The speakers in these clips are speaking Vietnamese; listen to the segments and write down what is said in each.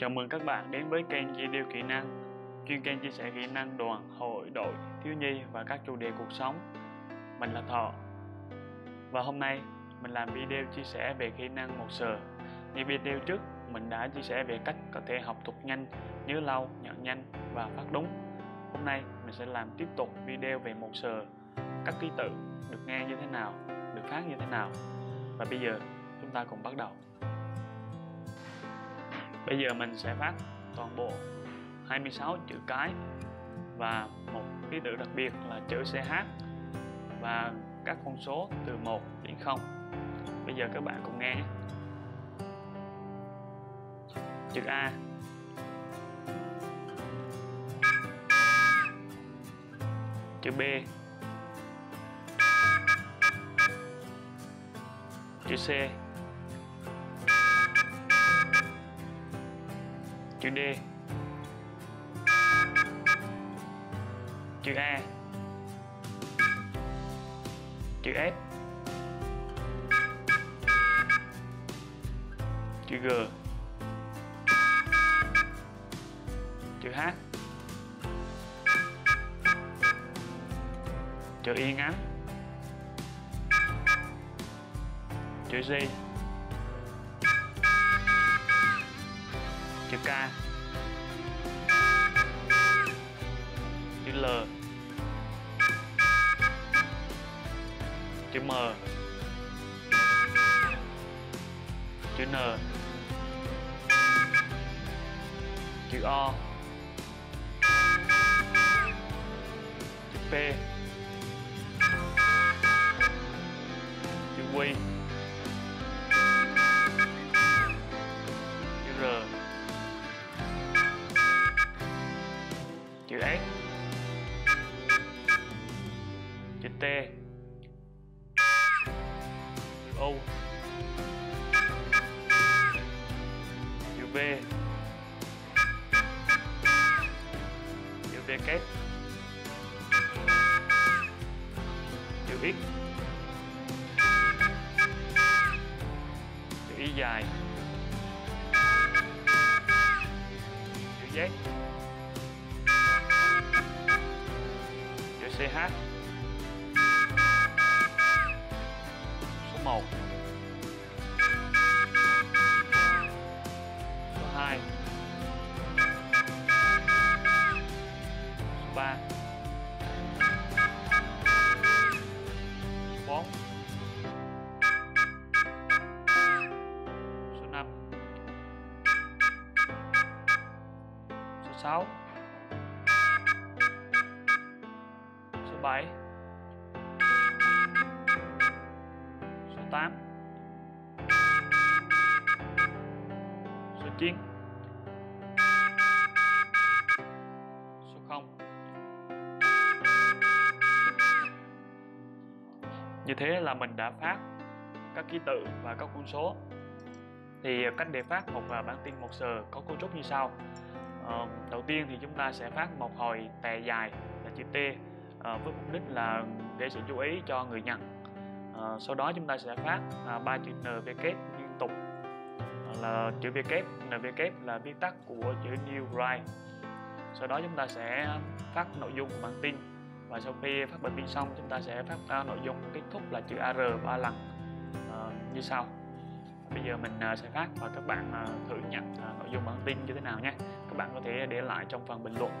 Chào mừng các bạn đến với kênh Chia Điều Kỹ năng. Chuyên kênh chia sẻ kỹ năng đoàn, hội, đội, thiếu nhi và các chủ đề cuộc sống. Mình là Thọ. Và hôm nay mình làm video chia sẻ về kỹ năng một sờ. Như video trước mình đã chia sẻ về cách có thể học thuật nhanh, nhớ lâu, nhận nhanh và phát đúng. Hôm nay mình sẽ làm tiếp tục video về một sờ. Các ký tự được nghe như thế nào, được phát như thế nào. Và bây giờ chúng ta cùng bắt đầu. Bây giờ mình sẽ phát toàn bộ 26 chữ cái và một ký tự đặc biệt là chữ CH và các con số từ 1 đến 0. Bây giờ các bạn cùng nghe nhé. Chữ A Chữ B Chữ C chữ D. Chữ A. Chữ S chữ G. Chữ H. Chữ Y ngắn. Chữ Z chữ K chữ L. Chữ M. Chữ N. Chữ O. Chữ P. chữ S chữ T. Chữ U chữ V. Chữ W chữ X. Chữ Y dài. Chữ Z. CH số 1 số 2 số 3 số 4 số 5 số 6 7 số 8 số 9 số 0 Như thế là mình đã phát các ký tự và các con số. Thì cách để phát một bản tin một giờ có cấu trúc như sau. Ờ, đầu tiên thì chúng ta sẽ phát một hồi tè dài là chữ T. Ờ, với mục đích là gây sự chú ý cho người nhận. Ờ, sau đó chúng ta sẽ phát à, ba chữ NVK liên tục. Là chữ v VK NVK là viết tắt của chữ New Right. Sau đó chúng ta sẽ phát nội dung của bản tin và sau khi phát bản tin xong chúng ta sẽ phát ra nội dung kết thúc là chữ AR ba lần ờ, như sau. Bây giờ mình à, sẽ phát và các bạn à, thử nhận à, nội dung bản tin như thế nào nhé. Các bạn có thể để lại trong phần bình luận.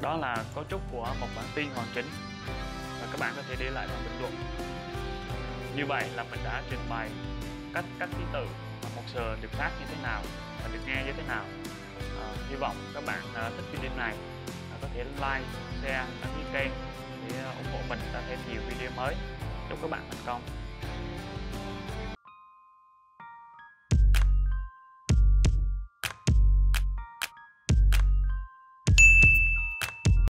Đó là cấu trúc của một bản tin hoàn chỉnh. Và các bạn có thể để lại phần bình luận. Như vậy là mình đã trình bày cách cách ký tự và một sờ được phát như thế nào và được nghe như thế nào. À, hy vọng các bạn à, thích video này à, có thể like share đăng ký kênh để à, ủng hộ mình ra thêm nhiều video mới. Chúc các bạn thành công.